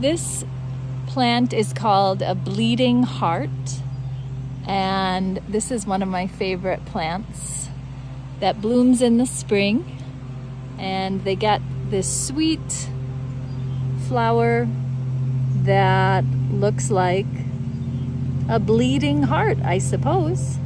This plant is called a bleeding heart, and this is one of my favorite plants that blooms in the spring. And they get this sweet flower that looks like a bleeding heart, I suppose.